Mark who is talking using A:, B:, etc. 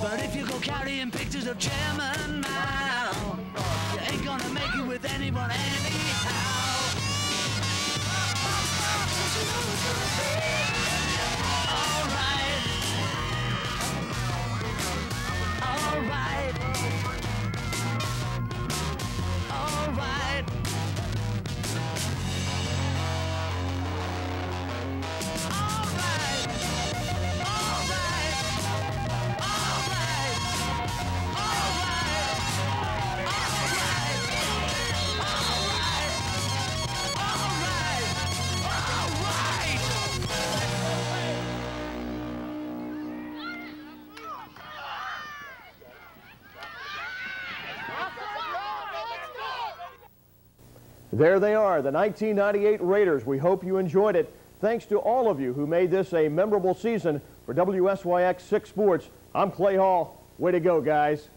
A: But if you go carrying pictures of Chairman Mao, you ain't gonna make it with anyone anyhow.
B: There they are, the 1998 Raiders. We hope you enjoyed it. Thanks to all of you who made this a memorable season for WSYX 6 Sports. I'm Clay Hall. Way to go, guys.